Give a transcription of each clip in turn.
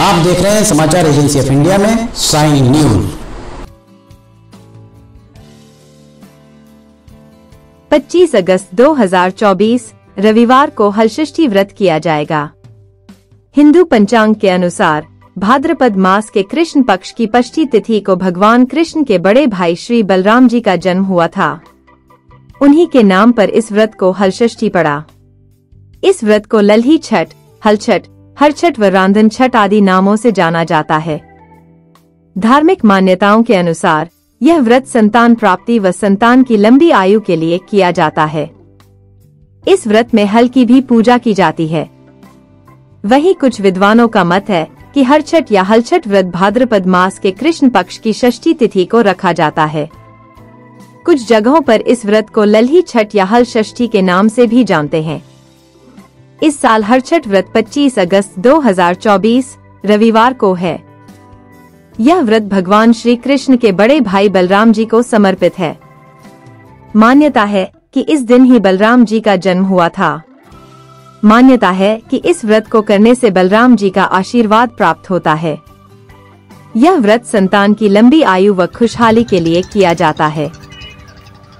आप देख रहे हैं समाचार एजेंसी ऑफ़ इंडिया में साइन न्यूज़। 25 अगस्त 2024 रविवार को हलषष्ठी व्रत किया जाएगा। हिंदू पंचांग के अनुसार, भाद्रपद मास के कृष्ण पक्ष की पष्टी तिथि को भगवान कृष्ण के बड़े भाई श्री बलराम जी का जन्म हुआ था। उन्हीं के नाम पर इस व्रत को हलषष्ठी पड़ा। इस व्रत को लल्ही छठ, हलछठ हरछठ व रांधन छठ आदि नामों से जाना जाता है। धार्मिक मान्यताओं के अनुसार, यह व्रत संतान प्राप्ति व संतान की लंबी आयु के लिए किया जाता है। इस व्रत में हल की भी पूजा की जाती है। वही कुछ विद्वानों का मत है कि हरछठ या हलछठ व्रत भाद्रपद मास के कृष्ण पक्ष की षष्ठी तिथि को रखा जाता है। कुछ जगहों पर इस व्रत को लल्ही छठ या हल षष्ठी के नाम से भी जानते हैं। इस साल हर छठ व्रत 25 अगस्त 2024 रविवार को है। यह व्रत भगवान श्री कृष्ण के बड़े भाई बलराम जी को समर्पित है। मान्यता है कि इस दिन ही बलराम जी का जन्म हुआ था। मान्यता है कि इस व्रत को करने से बलराम जी का आशीर्वाद प्राप्त होता है। यह व्रत संतान की लंबी आयु व खुशहाली के लिए किया जाता है।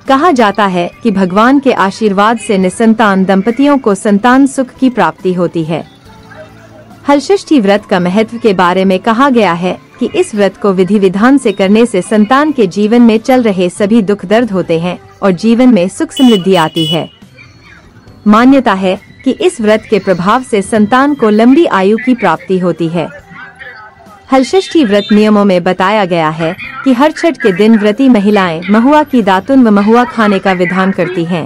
कहा जाता है कि भगवान के आशीर्वाद से निसंतान दंपतियों को संतान सुख की प्राप्ति होती है। हलषष्ठी व्रत का महत्व के बारे में कहा गया है कि इस व्रत को विधि विधान से करने से संतान के जीवन में चल रहे सभी दुख दर्द होते हैं और जीवन में सुख समृद्धि आती है। मान्यता है कि इस व्रत के प्रभाव से संतान को लंबी आयु की प्राप्ति होती है। हलषष्ठी व्रत नियमों में बताया गया है कि हर छठ के दिन व्रती महिलाएँ महुआ की दातुन व महुआ खाने का विधान करती हैं।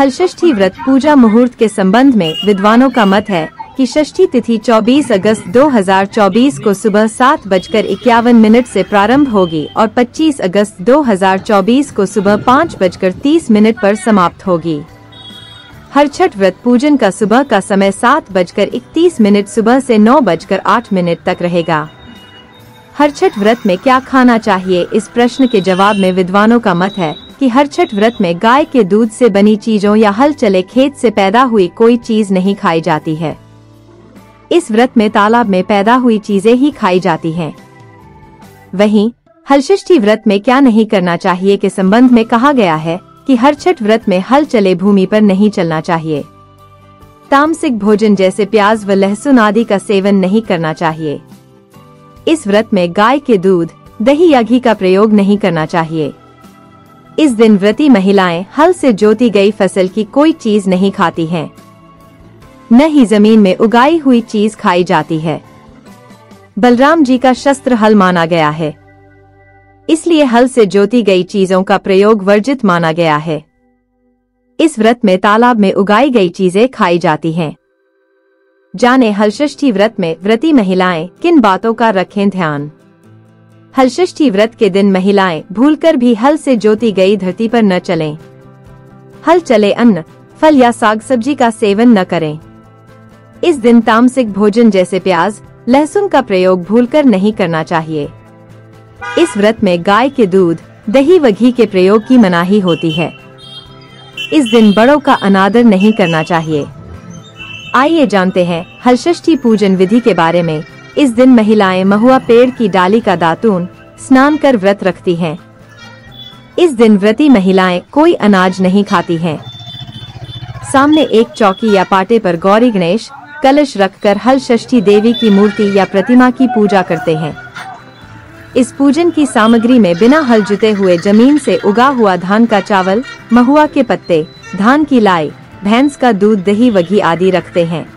हलषष्ठी व्रत पूजा मुहूर्त के संबंध में विद्वानों का मत है कि षष्ठी तिथि 24 अगस्त 2024 को सुबह सात बजकर इक्यावन मिनट से प्रारंभ होगी और 25 अगस्त 2024 को सुबह पाँच बजकर तीस मिनट पर समाप्त होगी हर छठ व्रत पूजन का सुबह का समय सात बजकर इकतीस मिनट सुबह से नौ बजकर आठ मिनट तक रहेगा। हर छठ व्रत में क्या खाना चाहिए? इस प्रश्न के जवाब में विद्वानों का मत है कि हर छठ व्रत में गाय के दूध से बनी चीज़ों या हल चले खेत से पैदा हुई कोई चीज़ नहीं खाई जाती है। इस व्रत में तालाब में पैदा हुई चीज़ें ही खाई जाती हैं। वहीं हलषष्ठी व्रत में क्या नहीं करना चाहिए के संबंध में कहा गया है कि हर छठ व्रत में हल चले भूमि पर नहीं चलना चाहिए। तामसिक भोजन जैसे प्याज व लहसुन आदि का सेवन नहीं करना चाहिए। इस व्रत में गाय के दूध, दही या घी का प्रयोग नहीं करना चाहिए। इस दिन व्रती महिलाएँ हल से जोती गई फ़सल की कोई चीज़ नहीं खाती हैं। न ही ज़मीन में उगाई हुई चीज़ खाई जाती है। बलराम जी का शस्त्र हल माना गया है। इसलिए हल से जोती गई चीज़ों का प्रयोग वर्जित माना गया है इस व्रत में तालाब में उगाई गई चीज़ें खाई जाती हैं। जाने, हलषष्ठी व्रत में व्रती महिलाएँ किन बातों का रखें ध्यान हलषष्ठी व्रत के दिन महिलाएँ भूलकर भी हल से जोती गई धरती पर न चलें। हल चले अन्न, फल या साग सब्ज़ी का सेवन न करें इस दिन तामसिक भोजन जैसे प्याज, लहसुन का प्रयोग भूलकर नहीं करना चाहिए इस व्रत में गाय के दूध, दही व घी के प्रयोग की मनाही होती है इस दिन बड़ों का अनादर नहीं करना चाहिए आइए जानते हैं हलषष्ठी पूजन विधि के बारे में इस दिन महिलाएँ महुआ पेड़ की डाली का दातून, स्नान कर व्रत रखती हैं। इस दिन व्रती महिलाएँ कोई अनाज नहीं खाती हैं। सामने एक चौकी या पाटे पर गौरी गणेश, कलश रखकर हल षष्ठी देवी की मूर्ति या प्रतिमा की पूजा करते हैं इस पूजन की सामग्री में बिना हल जुते हुए ज़मीन से उगा हुआ धान का चावल, महुआ के पत्ते, धान की लाई, भैंस का दूध, दही, वघी आदि रखते हैं।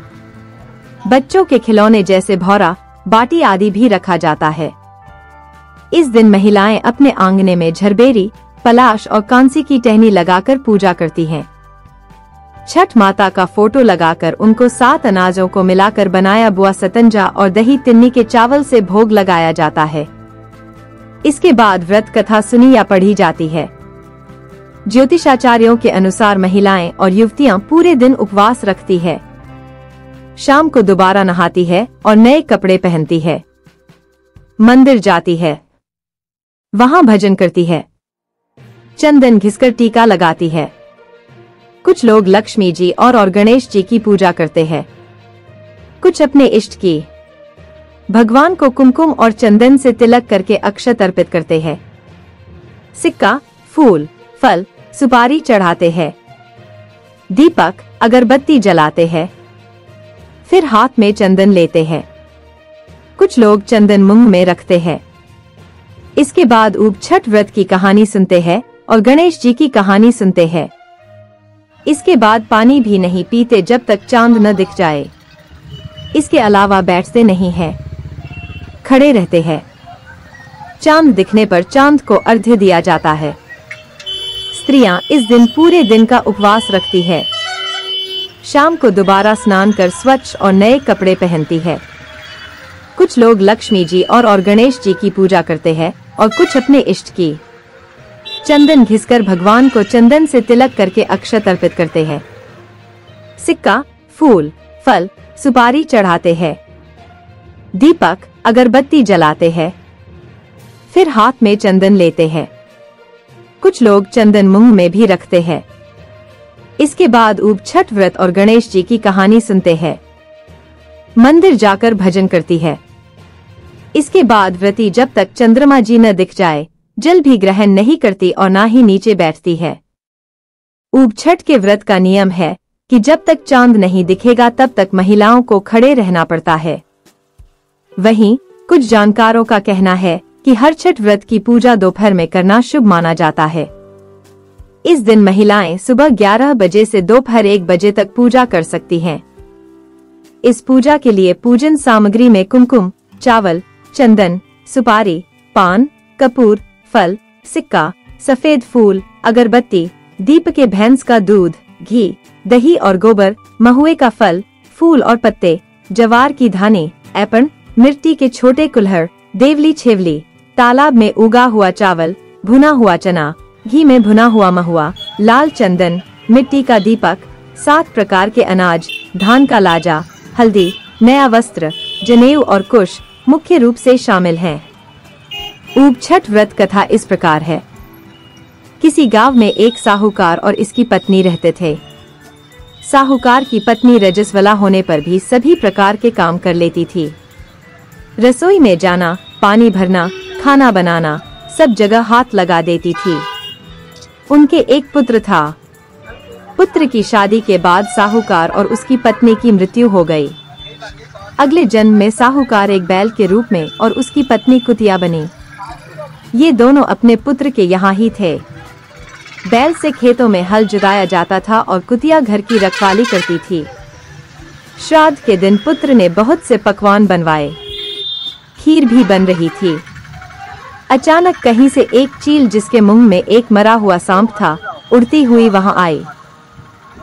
बच्चों के खिलौने जैसे भौरा, बाटी आदि भी रखा जाता है। इस दिन महिलाएँ अपने आंगने में झरबेरी, पलाश और कांसी की टहनी लगाकर पूजा करती हैं। छठ माता का फ़ोटो लगाकर उनको सात अनाजों को मिलाकर बनाया बुआ सतंजा और दही तिन्नी के चावल से भोग लगाया जाता है। इसके बाद व्रत कथा सुनी या पढ़ी जाती है। ज्योतिषाचार्यों के अनुसार महिलाएँ और युवतियाँ पूरे दिन उपवास रखती है। शाम को दोबारा नहाती है और नए कपड़े पहनती है। मंदिर जाती है। वहाँ भजन करती है। चंदन घिसकर टीका लगाती है। कुछ लोग लक्ष्मी जी और और गणेश जी की पूजा करते हैं। कुछ अपने इष्ट की भगवान को कुमकुम और चंदन से तिलक करके अक्षत अर्पित करते हैं। सिक्का, फूल, फल, सुपारी चढ़ाते हैं। दीपक, अगरबत्ती जलाते हैं। फिर हाथ में चंदन लेते हैं। कुछ लोग चंदन मुँह में रखते हैं। इसके बाद उप छठ व्रत की कहानी सुनते हैं और गणेश जी की कहानी सुनते हैं। इसके बाद पानी भी नहीं पीते जब तक चाँद न दिख जाए। इसके अलावा बैठते नहीं है। खड़े रहते हैं। चाँद दिखने पर चाँद को अर्घ्य दिया जाता है। स्त्रियाँ इस दिन पूरे दिन का उपवास रखती है। शाम को दोबारा स्नान कर स्वच्छ और नए कपड़े पहनती है। कुछ लोग लक्ष्मी जी और और गणेश जी की पूजा करते हैं और कुछ अपने इष्ट की। चंदन घिसकर भगवान को चंदन से तिलक करके अक्षत अर्पित करते हैं। सिक्का, फूल, फल, सुपारी चढ़ाते हैं। दीपक अगरबत्ती जलाते हैं। फिर हाथ में चंदन लेते हैं। कुछ लोग चंदन मुँह में भी रखते हैं। इसके बाद ऊप छठ व्रत और गणेश जी की कहानी सुनते हैं। मंदिर जाकर भजन करती है। इसके बाद व्रती जब तक चंद्रमा जी न दिख जाए, जल भी ग्रहण नहीं करती और ना ही नीचे बैठती है। ऊब छठ के व्रत का नियम है कि जब तक चाँद नहीं दिखेगा तब तक महिलाओं को खड़े रहना पड़ता है। वहीं, कुछ जानकारों का कहना है कि हर छठ व्रत की पूजा दोपहर में करना शुभ माना जाता है इस दिन महिलाएँ सुबह 11 बजे से दोपहर एक बजे तक पूजा कर सकती हैं। इस पूजा के लिए पूजन सामग्री में कुमकुम, चावल, चंदन, सुपारी, पान, कपूर, फल, सिक्का, सफ़ेद फूल, अगरबत्ती, दीप के भैंस का दूध, घी, दही और गोबर, महुए का फल, फूल और पत्ते, जवार की धाने एपन मिट्टी के छोटे कुल्हर देवली छेवली, तालाब में उगा हुआ चावल, भुना हुआ चना, घी में भुना हुआ महुआ, लाल चंदन, मिट्टी का दीपक, सात प्रकार के अनाज, धान का लाजा, हल्दी, नया वस्त्र, जनेऊ और कुश मुख्य रूप से शामिल हैं। ऊब छठ व्रत कथा इस प्रकार है। किसी गाँव में एक साहूकार और इसकी पत्नी रहते थे। साहूकार की पत्नी रजस्वला होने पर भी सभी प्रकार के काम कर लेती थी। रसोई में जाना, पानी भरना, खाना बनाना, सब जगह हाथ लगा देती थी। उनके एक पुत्र था। पुत्र की शादी के बाद साहूकार और उसकी पत्नी की मृत्यु हो गई। अगले जन्म में साहूकार एक बैल के रूप में और उसकी पत्नी कुतिया बनी। ये दोनों अपने पुत्र के यहाँ ही थे। बैल से खेतों में हल जुदाया जाता था और कुतिया घर की रखवाली करती थी। श्राद्ध के दिन पुत्र ने बहुत से पकवान बनवाए। खीर भी बन रही थी। अचानक कहीं से एक चील जिसके मुँह में एक मरा हुआ सांप था, उड़ती हुई वहाँ आई।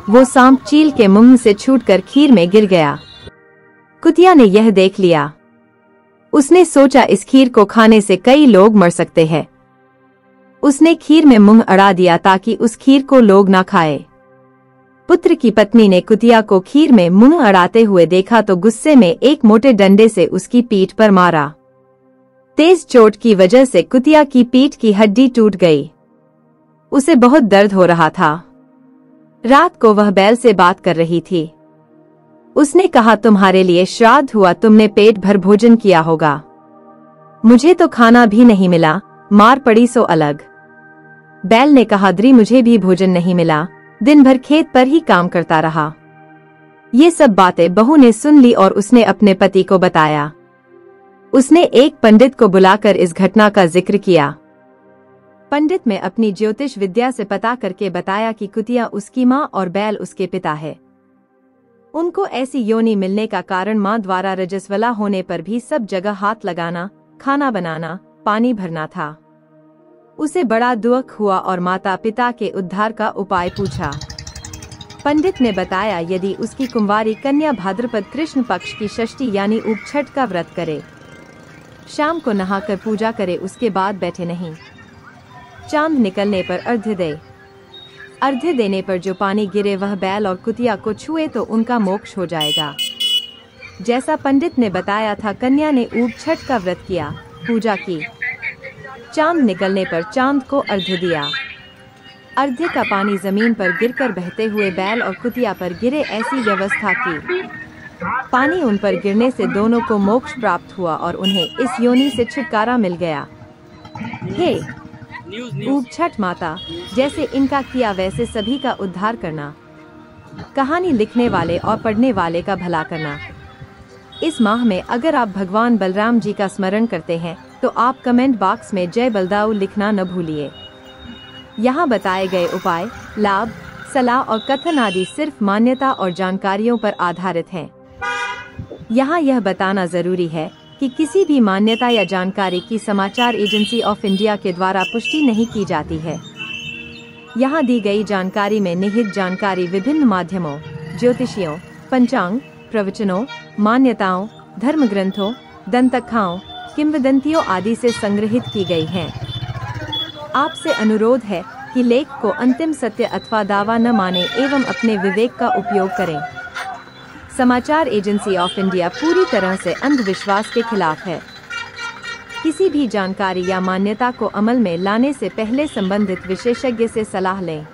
वो सांप चील के मुँह से छूटकर खीर में गिर गया। कुतिया ने यह देख लिया। उसने सोचा इस खीर को खाने से कई लोग मर सकते हैं। उसने खीर में मुँह अड़ा दिया ताकि उस खीर को लोग ना खाए। पुत्र की पत्नी ने कुतिया को खीर में मुँह अड़ाते हुए देखा तो गुस्से में एक मोटे डंडे से उसकी पीठ पर मारा। तेज चोट की वजह से कुतिया की पीठ की हड्डी टूट गई। उसे बहुत दर्द हो रहा था। रात को वह बैल से बात कर रही थी। उसने कहा, तुम्हारे लिए श्राद्ध हुआ, तुमने पेट भर भोजन किया होगा। मुझे तो खाना भी नहीं मिला, मार पड़ी सो अलग। बैल ने कहा, द्री, मुझे भी भोजन नहीं मिला। दिन भर खेत पर ही काम करता रहा। ये सब बातें बहू ने सुन ली और उसने अपने पति को बताया। उसने एक पंडित को बुलाकर इस घटना का ज़िक्र किया। पंडित में अपनी ज्योतिष विद्या से पता करके बताया कि कुतिया उसकी माँ और बैल उसके पिता है। उनको ऐसी योनि मिलने का कारण माँ द्वारा रजस्वला होने पर भी सब जगह हाथ लगाना, खाना बनाना, पानी भरना था। उसे बड़ा दुख हुआ और माता पिता के उद्धार का उपाय पूछा। पंडित ने बताया, यदि उसकी कुंवारी कन्या भाद्रपद कृष्ण पक्ष की षष्ठी यानी उपछठ का व्रत करे, शाम को नहाकर पूजा करे, उसके बाद बैठे नहीं। चाँद निकलने पर अर्घ्य दे। अर्घ्य देने पर जो पानी गिरे, वह बैल और कुतिया को छुए तो उनका मोक्ष हो जाएगा। जैसा पंडित ने बताया था, कन्या ने ऊब छठ का व्रत किया, पूजा की। चाँद निकलने पर चाँद को अर्घ्य दिया। अर्घ्य का पानी ज़मीन पर गिरकर बहते हुए बैल और कुतिया पर गिरे ऐसी व्यवस्था की। पानी उन पर गिरने से दोनों को मोक्ष प्राप्त हुआ और उन्हें इस योनि से छुटकारा मिल गया। हे ऊब छठ माता, जैसे इनका किया वैसे सभी का उद्धार करना। कहानी लिखने वाले और पढ़ने वाले का भला करना। इस माह में अगर आप भगवान बलराम जी का स्मरण करते हैं तो आप कमेंट बॉक्स में जय बलदाऊ लिखना न भूलिए यहाँ बताए गए उपाय, लाभ, सलाह और कथन आदि सिर्फ़ मान्यता और जानकारियों पर आधारित हैं। यहाँ यह बताना ज़रूरी है कि किसी भी मान्यता या जानकारी की समाचार एजेंसी ऑफ़ इंडिया के द्वारा पुष्टि नहीं की जाती है यहाँ दी गई जानकारी में निहित जानकारी विभिन्न माध्यमों, ज्योतिषियों, पंचांग, प्रवचनों, मान्यताओं धर्म ग्रंथों दंतकथाओं किंवदंतियों आदि से संग्रहित की गई हैं। आपसे अनुरोध है कि लेख को अंतिम सत्य अथवा दावा न माने एवं अपने विवेक का उपयोग करें। समाचार एजेंसी ऑफ़ इंडिया पूरी तरह से अंधविश्वास के खिलाफ है। किसी भी जानकारी या मान्यता को अमल में लाने से पहले संबंधित विशेषज्ञ से सलाह लें।